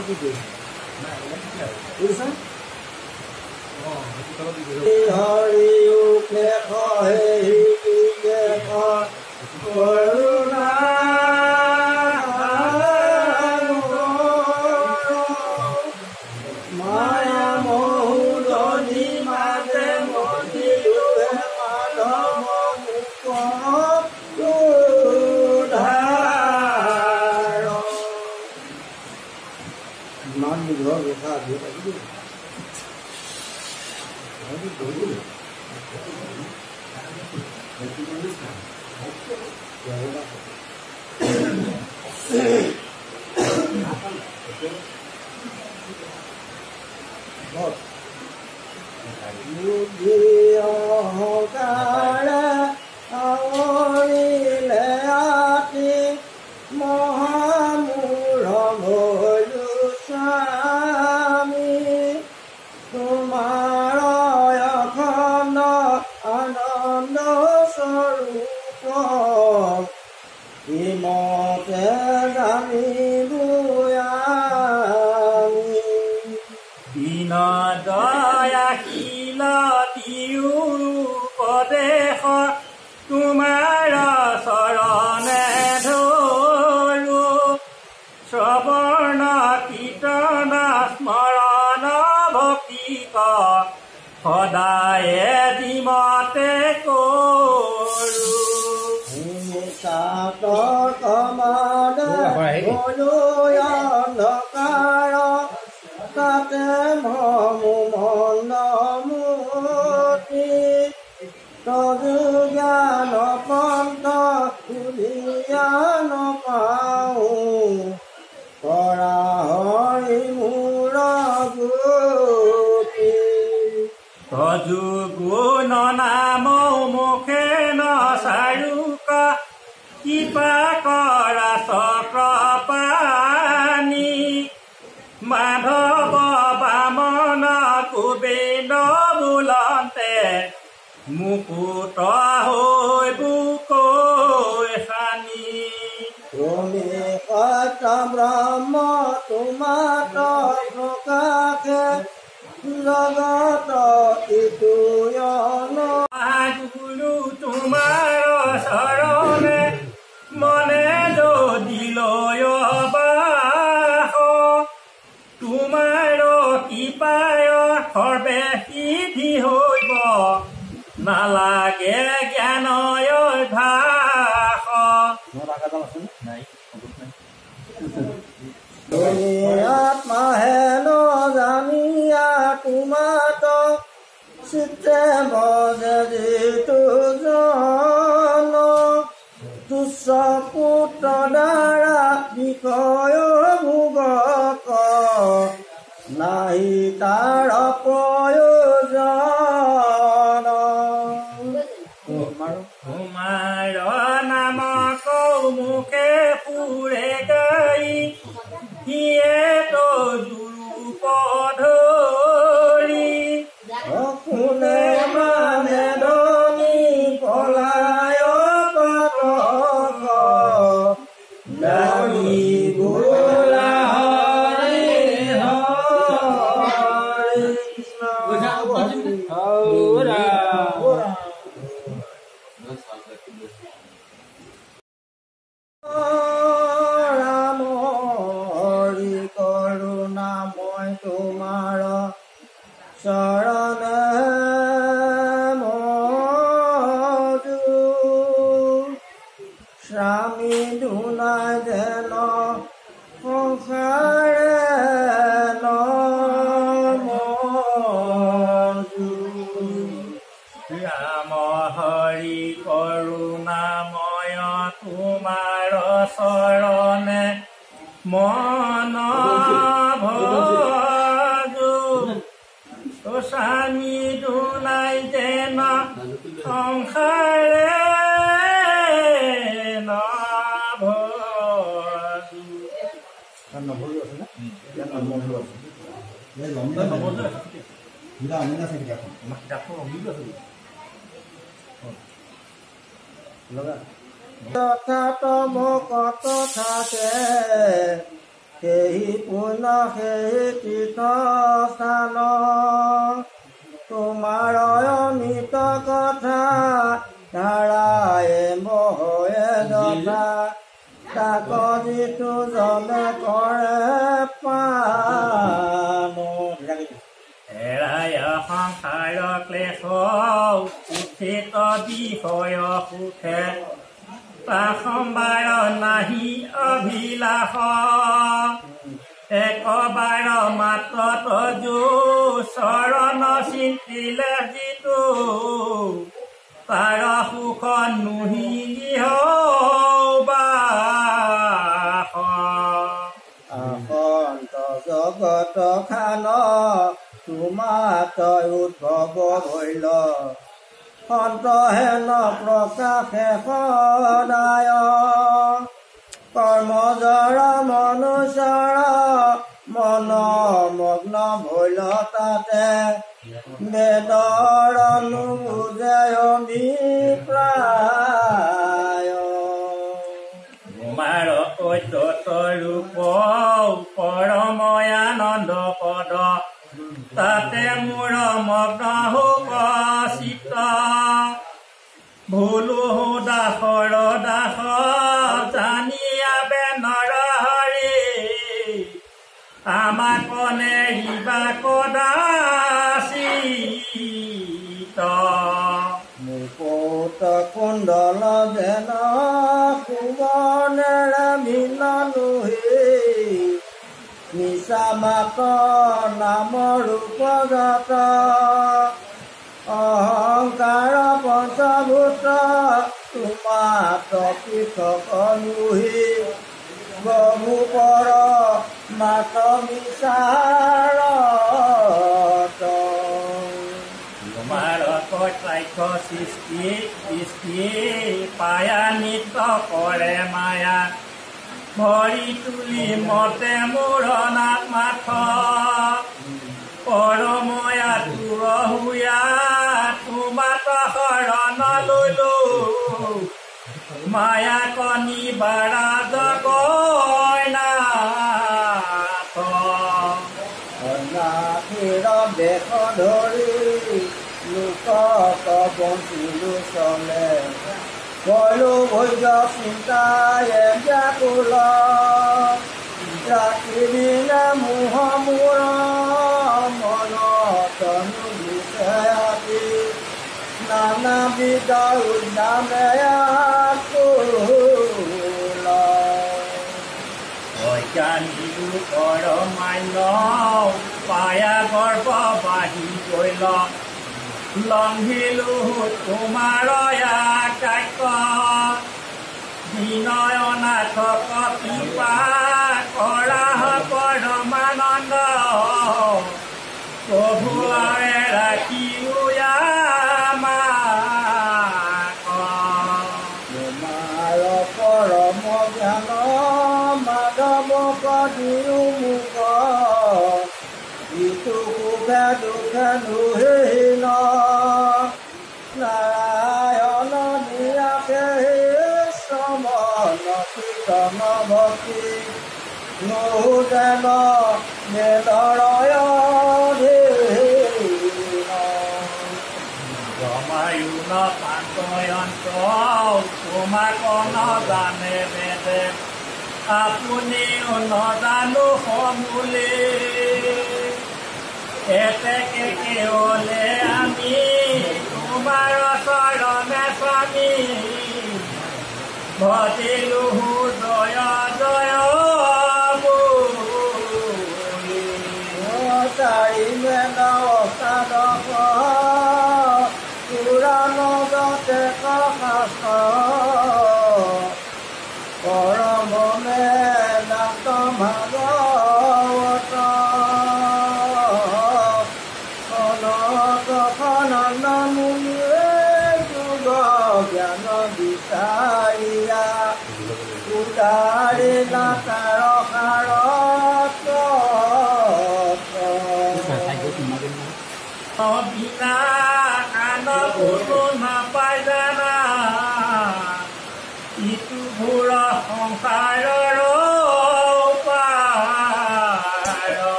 তলত দি থৈ বুজিছা হে বুদ্ধি অহংকাৰে তাতে ভমু মন্দ মূৰ্তি তজু জ্ঞান পন্ত জ্ঞান পাওঁ কৃপা কৰা চক্ৰপাণী মাধৱ বামন কুবেন্দ বোলন্তে মুকুত হৈ বুকৈ সানি তুমি সত্য ব্ৰহ্ম তোমাৰ প্ৰকাশে জগত ইটোয়ন গুৰু তোমাৰ পুত্ৰ দ্বাৰা বিষয় ভোগক নাহি তাৰ প্ৰয়োজন। তোমাৰ নাম কৌমুখে পুৰে গাই সিয়ে তো জুৰূপ ধৰি। কোনে চৰণে অমিলো আছে লগা তথাত কত থাকে সেই পুণ্য সেই তীৰ্থস্থান তোমাৰ অমিত কথা ধাৰাই মহয়ে যথা তাক যিটো জনে কৰে পান এৰাই সংসাৰ ক্লেশ উঠিত বিষয় সুখে পাসম্বাৰ নাহি অভিলাষ একবাৰ মাত্ৰ তজু চৰণ চিন্তিলে যিটো। তাৰ সুখ নুহি আসন্ত জগত খান তই উদ্ভৱ হৈল সন্ত হেন প্ৰকাশে সদায়। কৰ্মজৰ মনুষ্যৰ মন মগ্ন ভৈল তাতে বেদৰ নুবুজে অভিপ্ৰায়। তোমাৰ ঐতত ৰূপ পদ তাতে মোৰ মগ্ন হোক চিত ভুলো দাসৰ দাস জানিয়াবে নৰ হৰি। আমাক নেৰিবা কদাচিত। মুকুট কুণ্ডল যেন নিচা মাত নাম ৰূপগত অহংকাৰ পঞ্চভূত তোমাত পৃথক নুহি গভু পৰ মাত মিছাৰত তোমাৰ সৃষ্টি সৃষ্টি পায়া নিত কৰে মায়া। ভৰি তুলি মতে মোৰ নাক মাথ পৰময়া তোৰ হুয়া তোমাত শৰণ ললো। মায়া কণী বাৰা অনাথিৰ দেশ ধৰি লোকক বঞ্চিলো চলে কলো ভৈজ ব্যাকুল। ৰাতি দিনে মোহ মোৰ মনত নানাবিধ উদ্যানে আকুল। অজ্ঞানীৰো পৰমান্য পায়া গৰ্ভ বাঢ়ি গৈল লংঘিলো তোমাৰ কাক্য বিনয়নাথ কৃপা কৰা পৰমানন্দ। প্ৰভু আৰে ৰাখিও ভক্তি নুদেন জমায়ুন পান্তয়ন্ত তোমাক নজানে বেদে। আপুনিও নজানো সমূলে। এতেকে কেৱলে আমি তোমাৰ চৰণে স্বামী। भजलुः दया উদাৰিলা তাৰ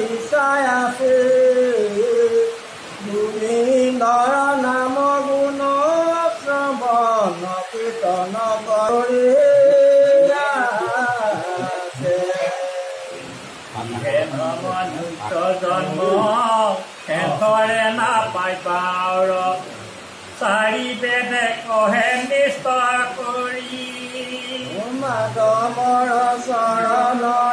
ইচ্ছাই আছে তুমি নৰ নাম গুণ কৰি আছে মনুষ্য জন্ম শেষৰে নাপাই পাৰ চাৰি বেদে কহে নিষ্ঠাৰ কৰি মাধৱৰ চৰণৰ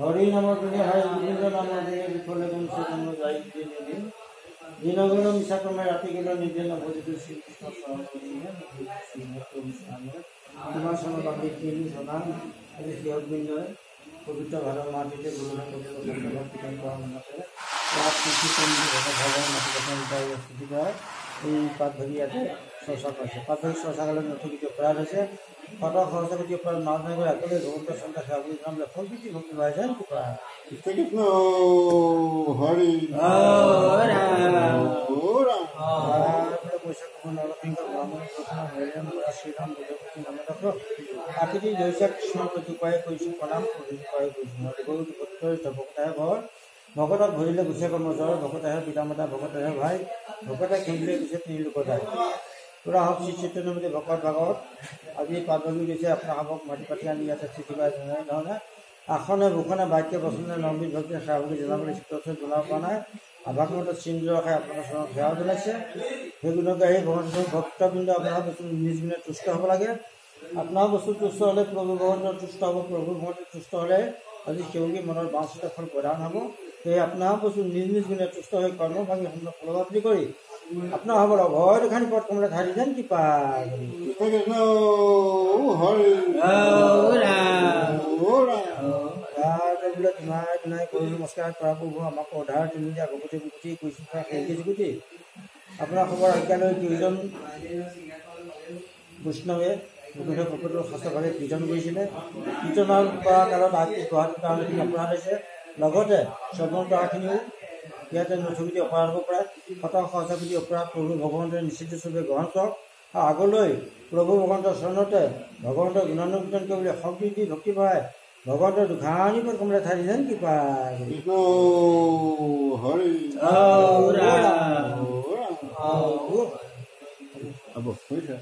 হরি নাম গৃহে হাই গোবিন্দ নাম দেহে বিফলে গুণ সেজন্য যাই যে নিদিন দীনগর মিশাক্রমে রাতি গেল নিজে না শ্রীকৃষ্ণ সদান এই পবিত্র ভারত মাটিতে গুরুরা ভগবান মাটিকে ভগবান মাটিকে পাতভৰিয়াতে চৰ্চা কৰিছে পাতভৰি চৰ্চা কৰিলে নথুকিত অপৰাধ হৈছে ফটো কৰি অপরাধ মাছ ধরে একেবারে ভগবন্ত সন্ধ্যা সেবা করে নামলে প্রকৃতি ভক্তি রয়েছে কৃষ্ণ হরি কৃষ্ণ উপায় কৰিছো প্ৰণাম উপায় ভক্ত ঘৰ ভকতক ভৰিলে গুচে ভকতাহে পিতা মাতা ভকতাহে ভাই ভকতে খেলিলে গুচে তিনি লোকৰ দায়। পুৰা হওক শ্ৰী চৈতন্যমতী ভকত ভাগৱত আজি পাদবী গৈছে আপোনাৰ সামক মাটি পাতি আনি ইয়াতে স্থিতি পাই আসনে ভূষণে বাক্য বচনে নম্বিত ভক্তি সেৱাভূতি জনাবলৈ চিত্ৰত জনাব পৰা নাই। আভাসমত চিন্দ্ৰ খাই আপোনাৰ চৰণত সেৱা জনাইছে। সেই গুণকে সেই ভগৱান ভক্তবৃন্দ আপোনাৰ বস্তু নিজ গুণে তুষ্ট হ'ব লাগে। আপোনাৰ বস্তু তুষ্ট হ'লে প্ৰভু ভগৱন্ত তুষ্ট হ'ব প্ৰভু ভগৱন্ত তুষ্ট হ'লে আজি সেউগী মনৰ বাঁচত এখন প্ৰদান হ'ব। সেই আপোনাৰ বস্তু নিজ নিজ গুণে তুষ্ট হৈ কৰ্মভাগী সুন্দৰ ফলপ্ৰাপ্তি কৰি আপোনাৰ হ'ব অভয় দেখানি পথ কমলে ধাৰি যেন কি নমস্কাৰ কৰা প্ৰভু আমাক অধাৰ তুমি যে আগপতি মুক্তি কৈছো গুটি আপোনাৰ খবৰ আজ্ঞালৈ কেইজন বৈষ্ণৱে মুখে ভকতৰ শাস্ত্ৰভাৱে কীৰ্তন কৰিছিলে। কীৰ্তনৰ পৰা কালত আগটো গুৱাহাটী কাৰণখিনি অপৰাধ হৈছে? লগতে শ্ৰৱণ কৰাখিনিও ইয়াতে নথুবিধি অপৰাধ হ'ব পাৰে। শত সহস্ৰবিধি অপৰাধ প্ৰভু ভগৱন্তই নিশ্চিত স্বৰূপে গ্ৰহণ কৰক। আৰু আগলৈ প্ৰভু ভগৱন্তৰ চৰণতে ভগৱন্তৰ গুণানুকীৰ্তন কৰিবলৈ শক্তি দি ভক্তি ভৰাই ভগৱন্তৰ দুখানি পদ কমলে ঠাই যেন কি পায় কৃষ্ণ হৰি হব হয়েছে